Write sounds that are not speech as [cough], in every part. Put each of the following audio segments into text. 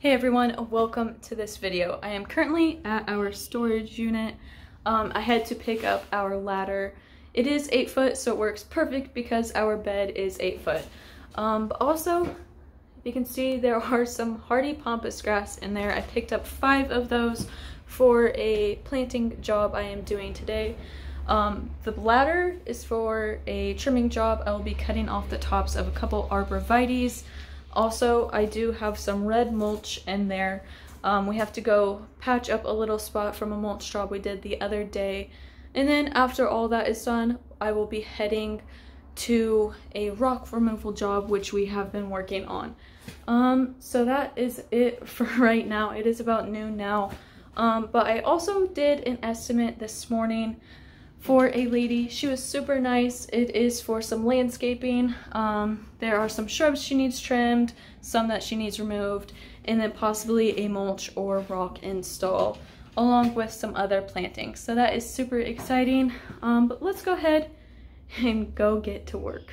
Hey everyone, welcome to this video. I am currently at our storage unit. Um, I had to pick up our ladder. It is 8 foot, so it works perfect because our bed is 8 foot. Um, but also, you can see, there [laughs] are some hardy pampas grass in there. I picked up 5 of those for a planting job I am doing today. Um, the ladder is for a trimming job. I will be cutting off the tops of a couple arborvitaes. Also, I do have some red mulch in there. Um, we have to go patch up a little spot from a mulch job we did the other day. And then after all that is done, I will be heading to a rock removal job, which we have been working on. Um, so that is it [laughs] for right now. It is about noon now. Um, but I also did an estimate this morning for a lady. She was super nice. It is for some landscaping. Um, there are some shrubs she needs trimmed, some that she needs removed, and then possibly a mulch or rock install along with some other plantings. So that is super exciting. Um, but let's go ahead and go get to work.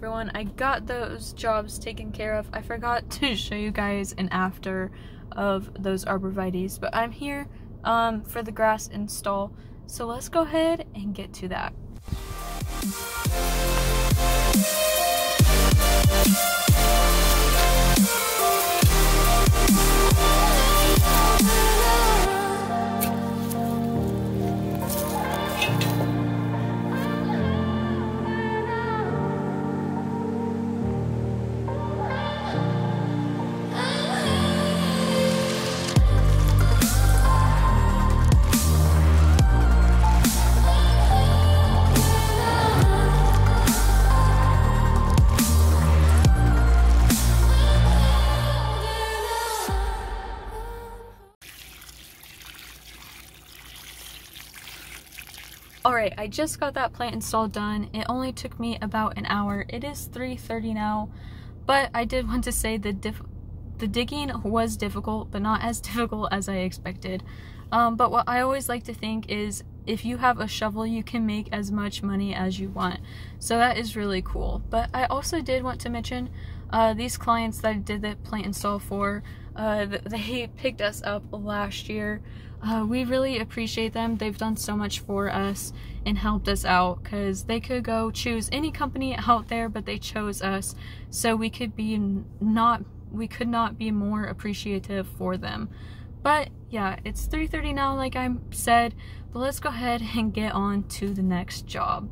Everyone, I got those jobs taken care of. I forgot to show you guys an after of those arborvitaes, but I'm here um, for the grass install. So let's go ahead and get to that. Alright, I just got that plant install done. It only took me about an hour. It is 3.30 now, but I did want to say the the digging was difficult, but not as [laughs] difficult as I expected. Um, but what I always like to think is if you have a shovel, you can make as much money as you want. So that is really cool. But I also did want to mention uh, these clients that I did the plant install for, uh, they picked us up last year uh, we really appreciate them. They've done so much for us and helped us out because they could go choose any company out there, but they chose us. So we could be not, we could not be more appreciative for them. But yeah, it's 3.30 now, like I said, but let's go ahead and get on to the next job.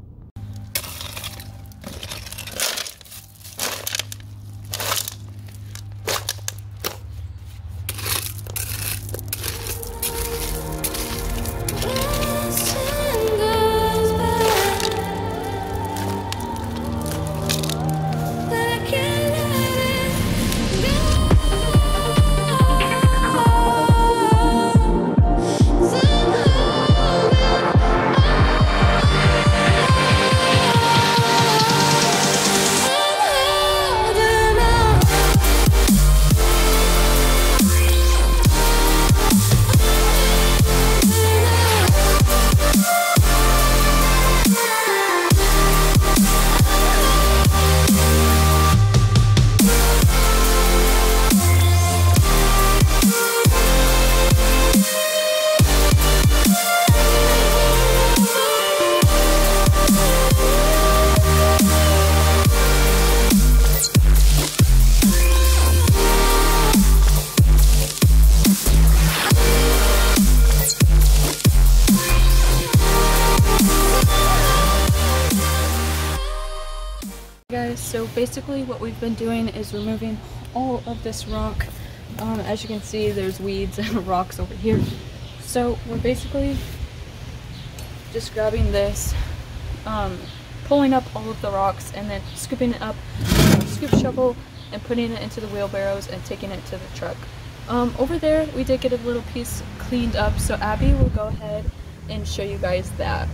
Basically what we've been doing is removing all of this rock. Um, as you can see, there's weeds and [laughs] rocks over here. So we're basically just grabbing this, um, pulling up all of the rocks and then scooping it up with a scoop shovel and putting it into the wheelbarrows and taking it to the truck. Um, over there, we did get a little piece cleaned up, so Abby will go ahead and show you guys that.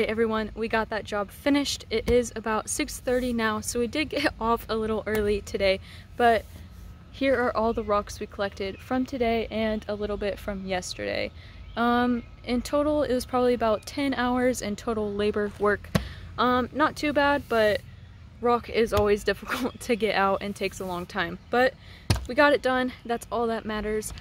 Alright everyone, we got that job finished. It is about 6.30 now, so we did get [laughs] off a little early today, but here are all the rocks we collected from today and a little bit from yesterday. Um, in total, it was probably about 10 hours in total labor work. Um, not too bad, but rock is always [laughs] difficult to get out and takes a long time. But we got it done. That's all that matters.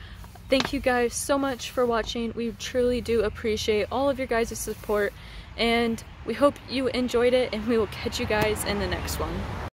Thank you guys so much for watching. We truly do appreciate all of your guys' support and we hope you enjoyed it and we will catch you guys in the next one.